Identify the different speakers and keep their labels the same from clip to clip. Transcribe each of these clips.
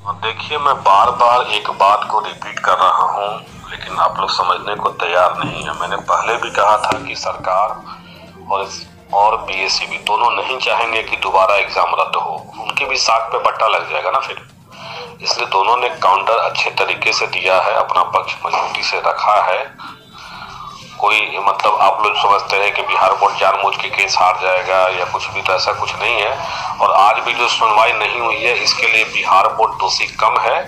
Speaker 1: देखिए, मैं बार बार एक बात को रिपीट कर रहा हूँ, लेकिन आप लोग समझने को तैयार नहीं है। मैंने पहले भी कहा था कि सरकार और और बीएससीबी दोनों नहीं चाहेंगे कि दोबारा एग्ज़ाम रद्द हो। उनके भी साख पे बट्टा लग जाएगा ना फिर। इसलिए दोनों ने काउंटर अच्छे तरीके से दिया है, अपना पक्ष मजबूती से रखा है। कोई मतलब आप लोग समझते हैं कि बिहार बोर्ड जानबूझ के केस हार जाएगा या कुछ भी तो ऐसा कुछ नहीं है। और आज भी जो सुनवाई नहीं हुई है, इसके लिए बिहार बोर्ड दोषी कम है।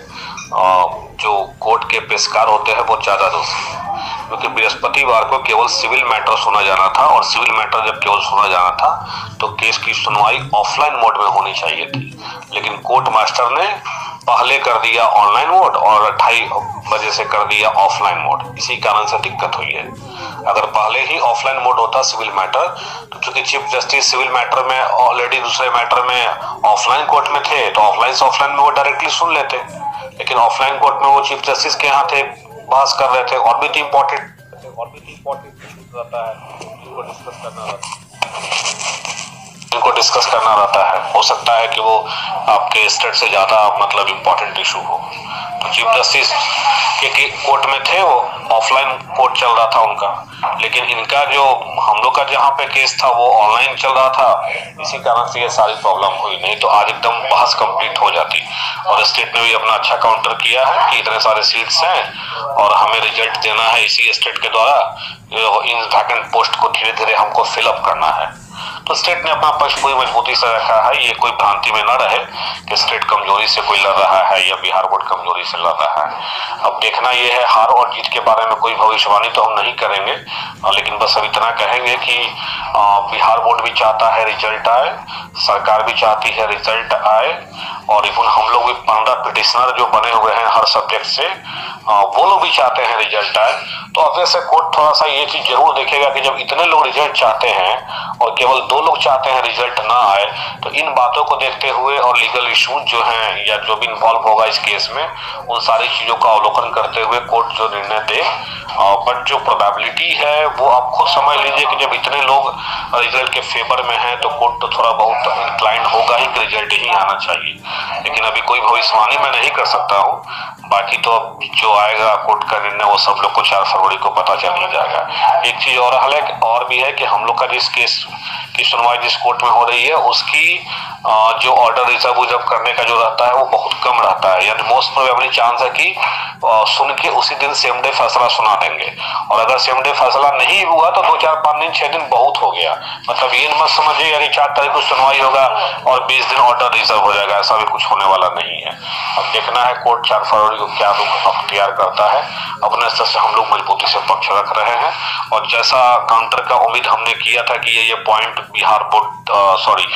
Speaker 1: जो कोर्ट के पेशकार होते हैं, वो ज़्यादा दोषी क्योंकि बृहस्पतिवार को केवल सिविल मैटर सुना जाना था और सिविल मैटर जब केवल सुना जाना था तो केस की सुनवाई ऑफलाइन मोड में होनी चाहिए थी। लेकिन कोर्ट मास्टर ने पहले कर दिया ऑनलाइन मोड और ढाई बजे से कर दिया ऑफलाइन मोड इसी कारण से दिक्कत हुई है। अगर पहले ही ऑफलाइन मोड होता सिविल मैटर तो चूँकि चीफ जस्टिस सिविल मैटर में ऑलरेडी दूसरे मैटर में ऑफलाइन कोर्ट में थे तो ऑफलाइन से ऑफलाइन में वो डायरेक्टली सुन लेते। लेकिन ऑफलाइन कोर्ट में वो चीफ जस्टिस के यहाँ थे, बहस कर रहे थे। और भी तो इम्पोर्टेंट और भी इम्पोर्टेंट रहता है डिस्कस करना रहता है। इनको डिस्कस करना रहता है। हो सकता है कि वो आपके स्टेट से ज़्यादा मतलब इम्पोर्टेंट इशू हो। तो चीफ जस्टिस के कोर्ट में थे वो ऑफलाइन कोर्ट चल रहा था उनका। लेकिन इनका जो हम लोग का जहाँ पे केस था वो ऑनलाइन चल रहा था। इसी कारण से ये सारी प्रॉब्लम हुई। नहीं तो आज एकदम बहस कंप्लीट हो जाती। और स्टेट ने भी अपना अच्छा काउंटर किया है कि इतने सारे सीट्स हैं और हमें रिज़ल्ट देना है इसी स्टेट के द्वारा। इन वैकेंट पोस्ट को धीरे धीरे हमको फिलअप करना है। तो स्टेट ने अपना पक्ष पूरी मजबूती से रखा है, ये कोई भ्रांति में न रहे कि स्टेट कमज़ोरी से कोई लड़ रहा है या बिहार बोर्ड कमज़ोरी से लड़ रहा है। अब देखना ये है, हार और जीत के बारे में कोई भविष्यवाणी तो हम नहीं करेंगे लेकिन बस अब इतना कहेंगे कि बिहार बोर्ड भी चाहता है रिज़ल्ट आए, सरकार भी चाहती है रिज़ल्ट आए, और इवन हम लोग भी पंद्रह पिटिशनर जो बने हुए हैं हर सब्जेक्ट से वो लोग भी चाहते हैं रिज़ल्ट आए। तो ऑब्वियस कोर्ट थोड़ा सा ये चीज़ ज़रूर देखेगा कि जब इतने लोग रिज़ल्ट चाहते हैं, और केवल दो लोग चाहते हैं रिज़ल्ट ना आए तो इन बातों को देखते हुए और लीगल इशूज जो हैं या जो भी इन्वॉल्व होगा इस केस में, उन सारी चीज़ों का अवलोकन करते हुए कोर्ट जो निर्णय दे बट जो प्रोबेबिलिटी है, वो आप खुद समझ लीजिए कि जब इतने लोग रिज़ल्ट के फेवर में हैं तो कोर्ट तो थोड़ा बहुत इंक्लाइंड होगा ही कि रिज़ल्ट ही आना चाहिए। लेकिन अभी कोई भविष्यवाणी मैं नहीं कर सकता हूँ। बाकी तो अब जो आएगा कोर्ट का निर्णय, वो सब लोग को चार फरवरी को पता चल ही जाएगा। एक चीज़ और हाल है और भी है कि हम लोग का जिस केस की सुनवाई जिस कोर्ट में हो रही है, उसकी जो ऑर्डर रिज़र्व उजर्व करने का जो रहता है, वो बहुत कम रहता है। यानी मोस्ट प्रोबेबली चांस है कि सुन के उसी दिन सेम डे फैसला सुना देंगे और अगर सेम डे फैसला नहीं हुआ तो दो चार पाँच दिन, छह दिन बहुत हो गया। मतलब ये मत समझिए यानी चार तारीख को सुनवाई होगा और बीस दिन ऑर्डर रिज़र्व हो जाएगा। ऐसा भी कुछ होने वाला नहीं है। अब देखना है कोर्ट चार फरवरी को क्या रुख अख्तियार करता है। अपने स्तर से हम लोग मजबूती से पक्ष रख रहे हैं। और जैसा काउंटर का उम्मीद हमने किया था कि ये ये point Bihar board sorry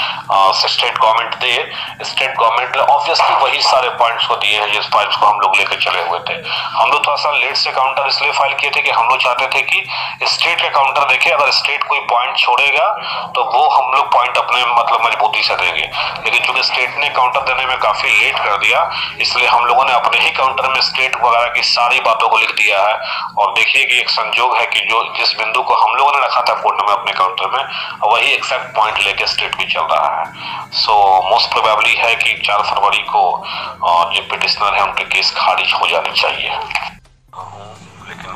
Speaker 1: state government दे। स्टेट गवर्नमेंट ने ऑब्वियसली वही सारे पॉइंट्स को दिए हैं, जिस पॉइंट्स को हम लोग लेकर चले हुए थे। हम लोग थोड़ा सा लेट से काउंटर इसलिए फ़ाइल किए थे कि हम लोग चाहते थे कि स्टेट का काउंटर देखे, अगर स्टेट कोई पॉइंट छोड़ेगा तो वो हम लोग पॉइंट अपने मतलब मजबूती से देंगे। लेकिन चूँकि स्टेट ने काउंटर देने में काफ़ी लेट कर दिया, इसलिए हम लोगों ने अपने ही काउंटर में स्टेट वगैरह की सारी बातों को लिख दिया है। और देखिए कि एक संजोग है कि जो जिस बिंदु को हम लोगों ने रखा था कोर्ट में अपने काउंटर में, वही एक्सैक्ट पॉइंट लेके स्टेट भी चल रहा है। सो मोस्ट प्रोबेबली है कि चार फरवरी को जो पिटिशनर है, उनके केस खारिज हो जाने चाहिए।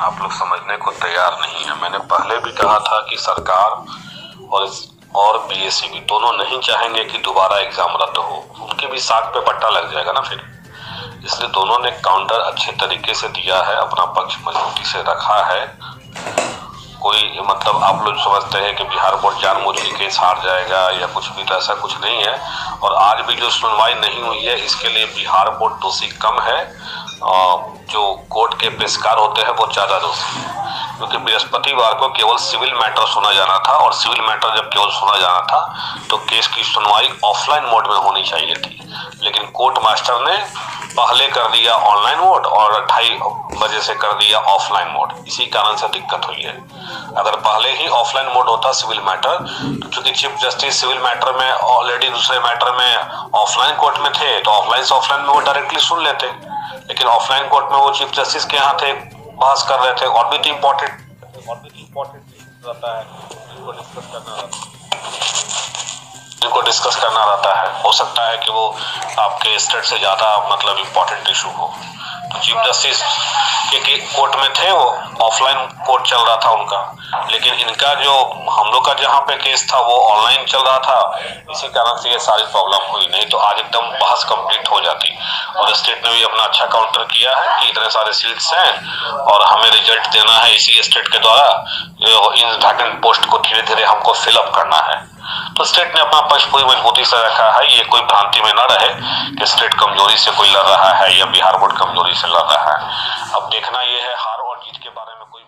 Speaker 1: आप लोग समझने को तैयार नहीं है। मैंने पहले भी कहा था कि सरकार और इस और बीएससीबी दोनों नहीं चाहेंगे कि दोबारा एग्ज़ाम रद्द हो। उनके भी साख पे पट्टा लग जाएगा ना फिर। इसलिए दोनों ने काउंटर अच्छे तरीके से दिया है, अपना पक्ष मजबूती से रखा है। कोई मतलब आप लोग समझते हैं कि बिहार बोर्ड जानबूझ के केस हार जाएगा या कुछ भी तो ऐसा कुछ नहीं है। और आज भी जो सुनवाई नहीं हुई है, इसके लिए बिहार बोर्ड दोषी कम है। जो कोर्ट के पेशकार होते हैं, वो ज़्यादा दोषी क्योंकि बृहस्पतिवार को केवल सिविल मैटर सुना जाना था और सिविल मैटर जब केवल सुना जाना था तो केस की सुनवाई ऑफलाइन मोड में होनी चाहिए थी। लेकिन कोर्ट मास्टर ने पहले कर दिया ऑनलाइन मोड और ढाई बजे से कर दिया ऑफलाइन मोड। इसी कारण से दिक्कत हुई है। अगर पहले ही ऑफलाइन मोड होता सिविल मैटर तो चूँकि चीफ जस्टिस सिविल मैटर में, ऑलरेडी दूसरे मैटर में ऑफलाइन कोर्ट में थे तो ऑफलाइन से ऑफलाइन में वो डायरेक्टली सुन लेते। लेकिन ऑफलाइन कोर्ट में वो चीफ जस्टिस के यहाँ थे, बहस कर रहे थे, और भी इम्पोर्टेंट और भी इम्पोर्टेंट रहता है, जिनको डिस्कस करना रहता है। जिनको डिस्कस करना रहता है, हो सकता है कि वो आपके स्टेट से ज़्यादा मतलब इम्पोर्टेंट इशू हो। चीफ जस्टिस के कोर्ट में थे, वो ऑफलाइन कोर्ट चल रहा था उनका। लेकिन इनका जो हम लोग का जहाँ पे केस था, वो ऑनलाइन चल रहा था। इसी कारण से ये सारी प्रॉब्लम हुई। नहीं तो आज एकदम बहस कंप्लीट हो जाती। और स्टेट ने भी अपना अच्छा काउंटर किया है कि इतने सारे सीट्स हैं और हमें रिज़ल्ट देना है इसी स्टेट के द्वारा। इन वैकेंट पोस्ट को धीरे धीरे हमको फिलअप करना है। तो स्टेट ने अपना पक्ष पूरी मजबूती से रखा है, ये कोई भ्रांति में ना रहे कि स्टेट कमज़ोरी से कोई लड़ रहा है या बिहार बोर्ड कमज़ोरी से लड़ रहा है। अब देखना यह है हार और जीत के बारे में कोई